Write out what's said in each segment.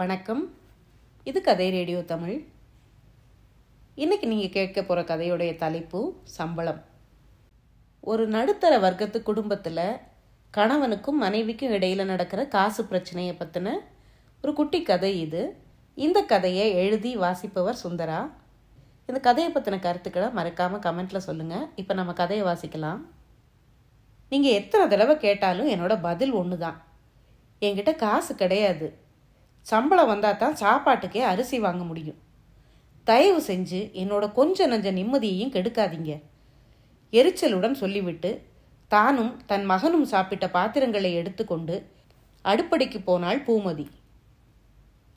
வணக்கம். இது கதை ரேடியோ தமிழ். இன்னைக்கு நீங்கள் கேட்க போகிற கதையுடைய தலைப்பு சம்பளம். ஒரு நடுத்தர வர்க்கத்து குடும்பத்தில் கணவனுக்கும் மனைவிக்கும் இடையில் நடக்கிற காசு பிரச்சனையை பற்றின ஒரு குட்டி கதை இது. இந்த கதையை எழுதி வாசிப்பவர் சுந்தரா. இந்த கதையை பற்றின கருத்துக்களை மறக்காமல் கமெண்ட்டில் சொல்லுங்கள் இப்போ நம்ம கதையை வாசிக்கலாம். நீங்கள் எத்தனை தடவை கேட்டாலும் என்னோட பதில் ஒன்று தான் என்கிட்ட காசு கிடையாது. சம்பளம் வந்தால் தான் சாப்பாட்டுக்கே அரிசி வாங்க முடியும். தயவு செஞ்சு என்னோட கொஞ்ச நஞ்ச நிம்மதியையும் கெடுக்காதீங்க. எரிச்சலுடன் சொல்லிவிட்டு தானும் தன் மகனும் சாப்பிட்ட பாத்திரங்களை எடுத்துக்கொண்டு அடுப்படிக்கு போனாள் பூமதி.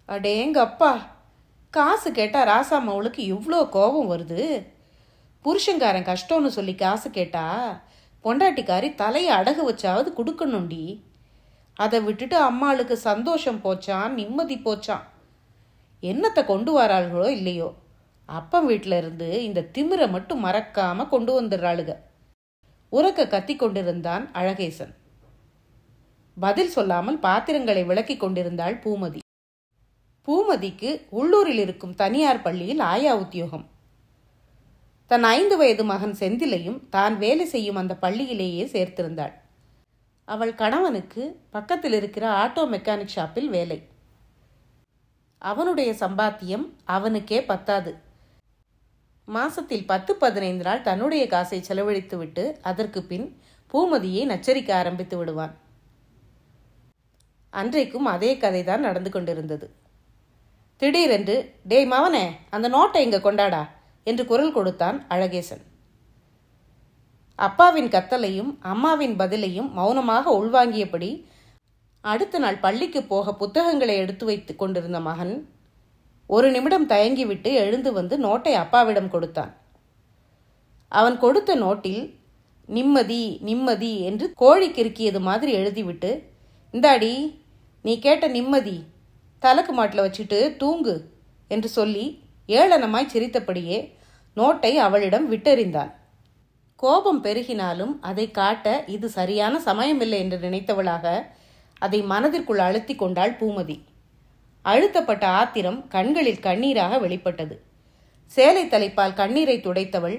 அடேங்க அப்பா காசு கேட்டால் ராசாமவளுக்கு இவ்வளோ கோபம் வருது? புருஷங்காரன் கஷ்டம்னு சொல்லி காசு கேட்டா பொண்டாட்டிக்காரி தலையை அடகு வச்சாவது கொடுக்கணும்டி. அதை விட்டுட்டு அம்மாளுக்கு சந்தோஷம் போச்சான் நிம்மதி போச்சான். என்னத்தை கொண்டு வராளுகளோ இல்லையோ? அப்பன் வீட்டில் இருந்து இந்த திமிரை மட்டும் மறக்காம கொண்டு வந்துடுறாளுக. உறக்க கத்தி கொண்டிருந்தான் அழகேசன். பதில் சொல்லாமல் பாத்திரங்களை விளக்கி கொண்டிருந்தாள் பூமதி. பூமதிக்கு உள்ளூரில் இருக்கும் தனியார் பள்ளியில் ஆயா உத்தியோகம். தன் ஐந்து வயது மகன் செந்திலையும் தான் வேலை செய்யும் அந்த பள்ளியிலேயே சேர்த்திருந்தாள். அவள் கணவனுக்கு பக்கத்தில் இருக்கிற ஆட்டோ மெக்கானிக் ஷாப்பில் வேலை. அவனுடைய சம்பாத்தியம் அவனுக்கே பத்தாது. மாசத்தில் பத்து பதினைந்து நாள் தன்னுடைய காசை செலவழித்துவிட்டு அதற்கு பின் பூமதியை நச்சரிக்க ஆரம்பித்து விடுவான். அன்றைக்கும் அதே கதைதான் நடந்து கொண்டிருந்தது. திடீரென்று டேய் மவனே அந்த நோட்டை இங்க கொண்டாடா என்று குரல் கொடுத்தான் அழகேசன். அப்பாவின் கத்தலையும் அம்மாவின் பதிலையும் மௌனமாக உள்வாங்கியபடி அடுத்த நாள் பள்ளிக்கு போக புத்தகங்களை எடுத்து வைத்து கொண்டிருந்த மகன் ஒரு நிமிடம் தயங்கிவிட்டு எழுந்து வந்து நோட்டை அப்பாவிடம் கொடுத்தான். அவன் கொடுத்த நோட்டில் நிம்மதி நிம்மதி என்று கோழி கிறுக்கியது மாதிரி எழுதிவிட்டு இந்தாடி நீ கேட்ட நிம்மதி தலக்கு மாட்டில் வச்சுட்டு தூங்கு என்று சொல்லி ஏளனமாய் சிரித்தபடியே நோட்டை அவளிடம் விட்டெறிந்தான். கோபம் பெருகினாலும் அதை காட்ட இது சரியான சமயமில்லை என்று நினைத்தவளாக அதை மனதிற்குள் அழுத்தி கொண்டாள் பூமதி. அழுத்தப்பட்ட ஆத்திரம் கண்களில் கண்ணீராக வெளிப்பட்டது. சேலை தலைப்பால் கண்ணீரை துடைத்தவள்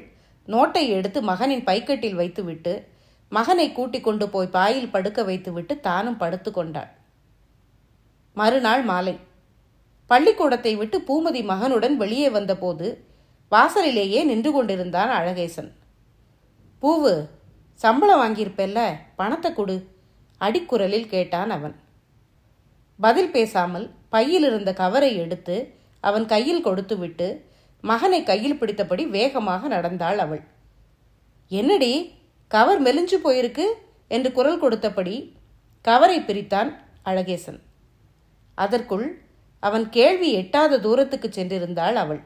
நோட்டை எடுத்து மகனின் பைக்கட்டில் வைத்துவிட்டு மகனை கூட்டிக் கொண்டு போய் பாயில் படுக்க வைத்துவிட்டு தானும் படுத்து கொண்டாள். மறுநாள் மாலை. பள்ளிக்கூடத்தை விட்டு பூமதி மகனுடன் வெளியே வந்தபோது வாசலிலேயே நின்று கொண்டிருந்தான் அழகேசன். பூவு சம்பளம் வாங்கியிருப்பேல்ல பணத்தை கொடு அடிக்குரலில் கேட்டான் அவன். பதில் பேசாமல் பையில் இருந்த கவரை எடுத்து அவன் கையில் கொடுத்துவிட்டு மகனை கையில் பிடித்தபடி வேகமாக நடந்தாள் அவள். என்னடி கவர் மெலிஞ்சு போயிருக்கு? என்று குரல் கொடுத்தபடி கவரை பிரித்தான் அழகேசன். அதற்குள் அவன் கேள்வி எட்டாத தூரத்துக்கு சென்றிருந்தாள் அவள்.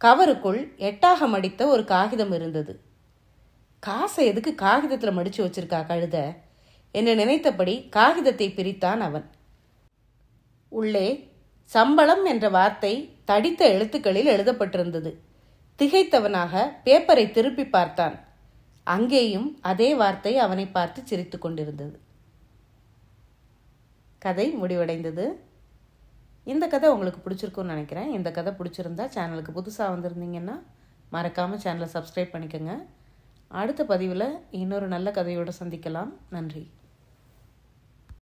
கவருக்குள் எட்டாக மடித்த ஒரு காகிதம் இருந்தது. காசை எதுக்கு காகிதத்தில் மடிச்சு வச்சிருக்கா கழுத? என்று நினைத்தபடி காகிதத்தை பிரித்தான் அவன். உள்ளே சம்பளம் என்ற வார்த்தை தடித்த எழுத்துக்களில் எழுதப்பட்டிருந்தது. திகைத்தவனாக பேப்பரை திருப்பி பார்த்தான். அங்கேயும் அதே வார்த்தை அவனை பார்த்து சிரித்து கொண்டிருந்தது. கதை முடிவடைந்தது. இந்த கதை உங்களுக்கு பிடிச்சிருக்குன்னு நினைக்கிறேன். இந்த கதை பிடிச்சிருந்தா சேனலுக்கு புதுசாக வந்திருந்தீங்கன்னா மறக்காமல் சேனலை சப்ஸ்கிரைப் பண்ணிக்கோங்க. அடுத்த பதிவில் இன்னொரு நல்ல கதையோடு சந்திக்கலாம். நன்றி.